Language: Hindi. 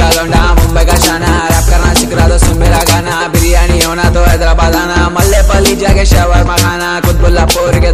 का लौंडा मुंबई का शाना रैप करना सीख रहा तो सुन मेरा गाना बिरयानी होना तो हैदराबाद आना मल्ले पली जाके शवर खाना खुद बुल्लापुर के